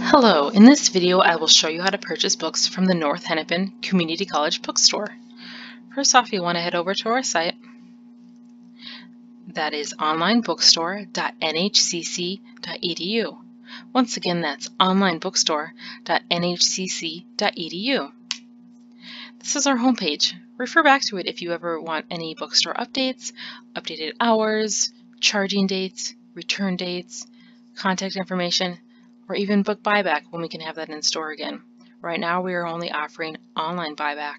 Hello, in this video I will show you how to purchase books from the North Hennepin Community College Bookstore. First off, you want to head over to our site. That is onlinebookstore.nhcc.edu. Once again, that's onlinebookstore.nhcc.edu. This is our homepage. Refer back to it if you ever want any bookstore updates, updated hours, charging dates, return dates, contact information, or even book buyback when we can have that in store again. Right now we are only offering online buyback.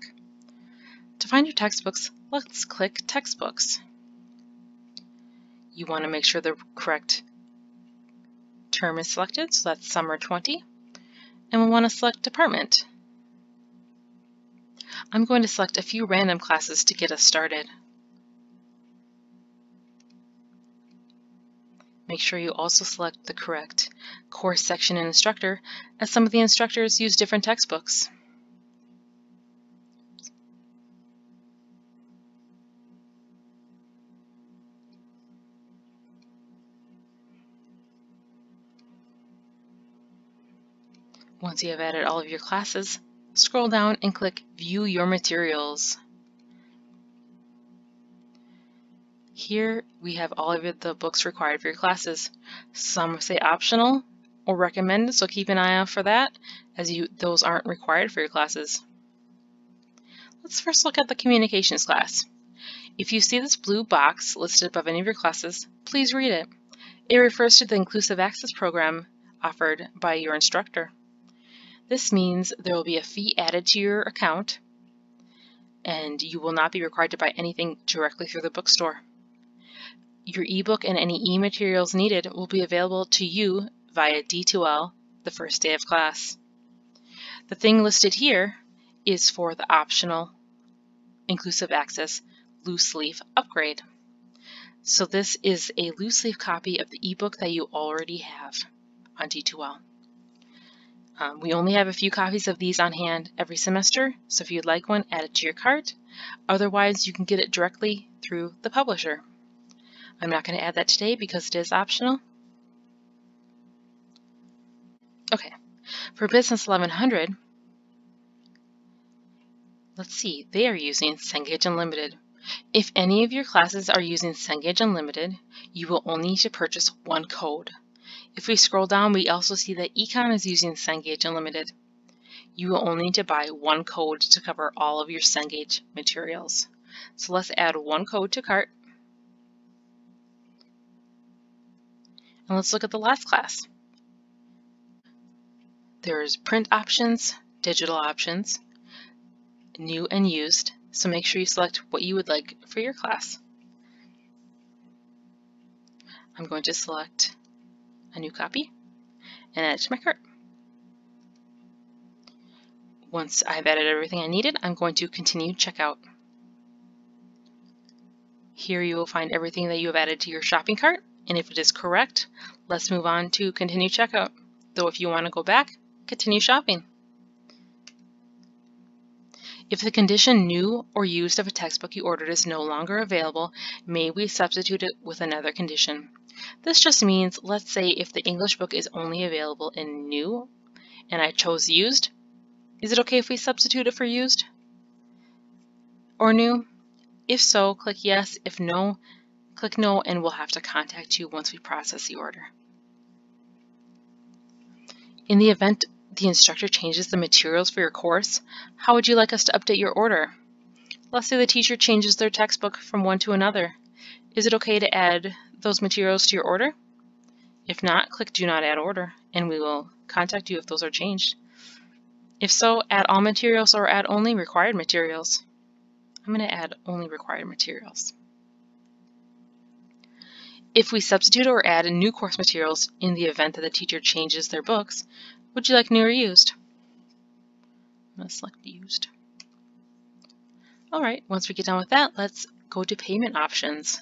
To find your textbooks, let's click Textbooks. You want to make sure the correct term is selected, so that's Summer 20. And we want to select Department. I'm going to select a few random classes to get us started. Make sure you also select the correct course section and instructor, as some of the instructors use different textbooks. Once you have added all of your classes, scroll down and click View Your Materials. Here we have all of the books required for your classes. Some say optional or recommended, so keep an eye out for that as you those aren't required for your classes. Let's first look at the communications class. If you see this blue box listed above any of your classes, please read it. It refers to the Inclusive Access program offered by your instructor. This means there will be a fee added to your account and you will not be required to buy anything directly through the bookstore. Your ebook and any e-materials needed will be available to you via D2L the first day of class. The thing listed here is for the optional Inclusive Access loose leaf upgrade. So this is a loose leaf copy of the ebook that you already have on D2L. Um, we only have a few copies of these on hand every semester, so if you'd like one, add it to your cart. Otherwise, you can get it directly through the publisher. I'm not going to add that today because it is optional. Okay, for Business 1100, let's see, they are using Cengage Unlimited. If any of your classes are using Cengage Unlimited, you will only need to purchase one code. If we scroll down, we also see that Econ is using Cengage Unlimited. You will only need to buy one code to cover all of your Cengage materials. So let's add one code to cart. And let's look at the last class. There's print options, digital options, new and used, so make sure you select what you would like for your class. I'm going to select a new copy and add it to my cart. Once I've added everything I needed, I'm going to continue checkout. Here you will find everything that you have added to your shopping cart and if it is correct, let's move on to continue checkout. Though if you want to go back, continue shopping. If the condition new or used of a textbook you ordered is no longer available, may we substitute it with another condition. This just means, let's say if the English book is only available in new and I chose used, is it okay if we substitute it for used or new? If so, click yes. If no, Click No and we'll have to contact you once we process the order. In the event the instructor changes the materials for your course, how would you like us to update your order? Let's say the teacher changes their textbook from one to another. Is it okay to add those materials to your order? If not, click Do Not Add Order and we will contact you if those are changed. If so, add all materials or add only required materials. I'm going to add only required materials. If we substitute or add new course materials in the event that the teacher changes their books, would you like new or used? I'm going to select used. All right, once we get done with that, let's go to payment options.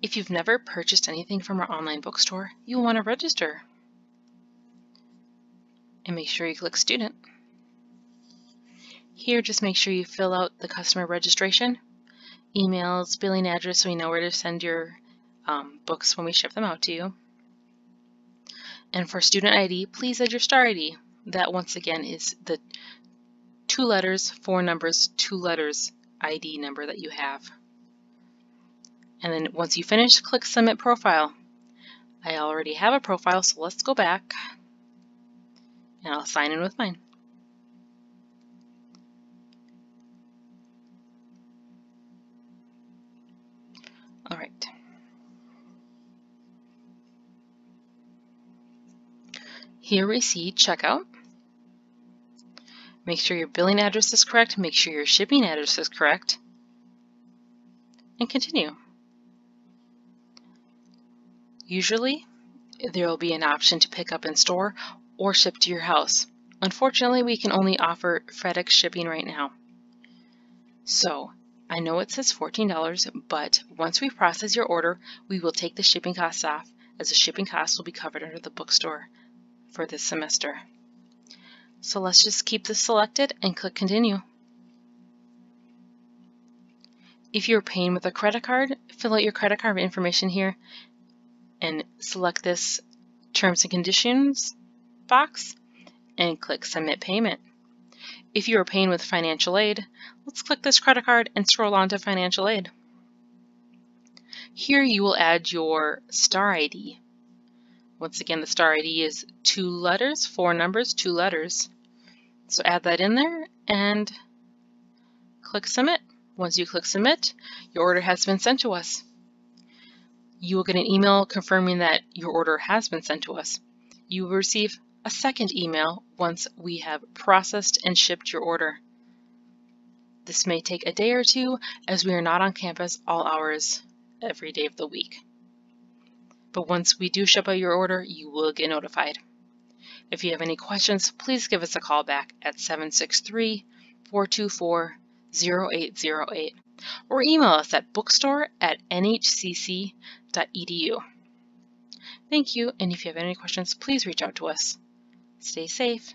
If you've never purchased anything from our online bookstore, you'll want to register. And make sure you click Student. Here, just make sure you fill out the customer registration emails, billing address so we know where to send your um, books when we ship them out to you. And for student ID, please add your star ID. That once again is the two letters, four numbers, two letters ID number that you have. And then once you finish, click Submit Profile. I already have a profile, so let's go back and I'll sign in with mine. All right. Here we see checkout. Make sure your billing address is correct, make sure your shipping address is correct, and continue. Usually, there will be an option to pick up in store or ship to your house. Unfortunately, we can only offer FedEx shipping right now. So, I know it says $14, but once we process your order, we will take the shipping costs off as the shipping costs will be covered under the bookstore for this semester. So let's just keep this selected and click continue. If you're paying with a credit card, fill out your credit card information here and select this terms and conditions box and click submit payment. If you are paying with financial aid, let's click this credit card and scroll on to financial aid. Here you will add your star ID. Once again, the star ID is two letters, four numbers, two letters. So add that in there and click submit. Once you click submit, your order has been sent to us. You will get an email confirming that your order has been sent to us. You will receive a second email once we have processed and shipped your order. This may take a day or two as we are not on campus all hours every day of the week. But once we do ship out your order, you will get notified. If you have any questions, please give us a call back at 763-424-0808 or email us at bookstore at nhcc.edu. Thank you, and if you have any questions, please reach out to us. Stay safe.